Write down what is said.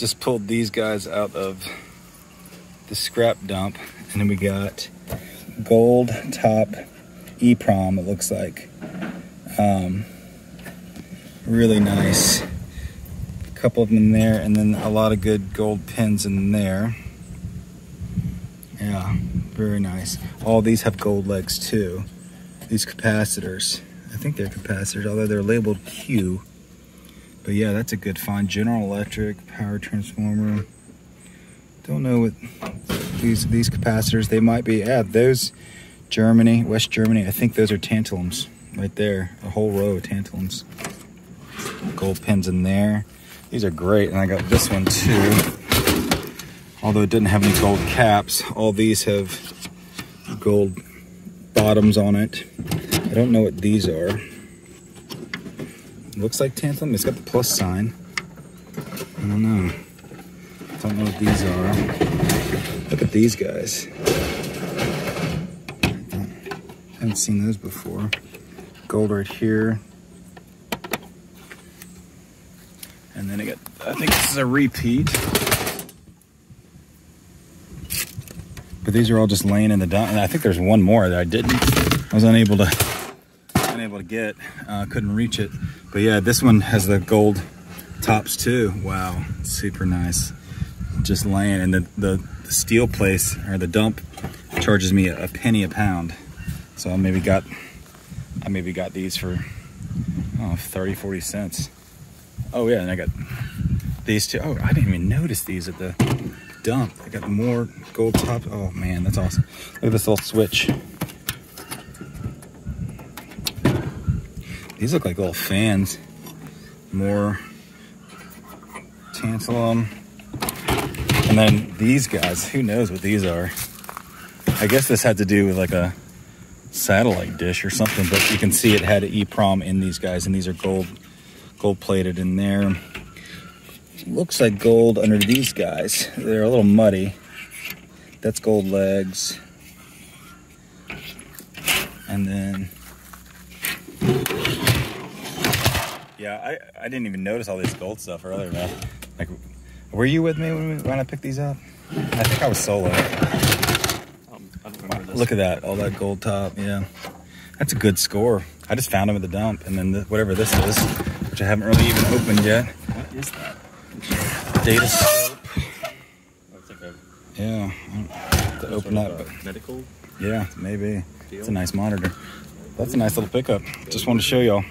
just pulled these guys out of the scrap dump. And then we got gold top EPROM, it looks like. Um, really nice. A couple of them in there, and then a lot of good gold pins in there. Yeah, very nice. All these have gold legs too. These capacitors. I think they're capacitors, although they're labeled Q. But yeah, that's a good find. General Electric, power transformer. Don't know what these these capacitors, they might be. Yeah, those Germany, West Germany, I think those are tantalums right there. A whole row of tantalums. Gold pins in there. These are great, and I got this one too. Although it didn't have any gold caps, all these have gold bottoms on it. I don't know what these are. Looks like tantalum. It's got the plus sign. I don't know. Don't know what these are. Look at these guys. Haven't seen those before. Gold right here. And then I got, I think this is a repeat. But these are all just laying in the dump. And I think there's one more that I didn't. I was unable to unable to get. Uh, couldn't reach it. But yeah, this one has the gold tops too. Wow, super nice. Just laying. And the, the, the steel place, or the dump, charges me a, a penny a pound. So I maybe got, I maybe got these for, oh, 30, 40 cents. Oh yeah, and I got these two. Oh, I didn't even notice these at the dump. I got more gold top. Oh man, that's awesome. Look at this little switch. These look like little fans. More tantalum. And then these guys, who knows what these are. I guess this had to do with like a satellite dish or something, but you can see it had an EEPROM in these guys, and these are gold, gold plated in there looks like gold under these guys. They're a little muddy. That's gold legs. And then, yeah, I, I didn't even notice all this gold stuff earlier, man. Like, were you with me when, we, when I picked these up? I think I was solo. Um, Look at that, all that gold top, yeah. That's a good score. I just found them at the dump, and then the, whatever this is, which I haven't really even opened yet. What is that? Datascope. Like a, yeah, to open up. But medical? Yeah, maybe. Deal? It's a nice monitor. That's a nice little pickup. Just wanted to show y'all.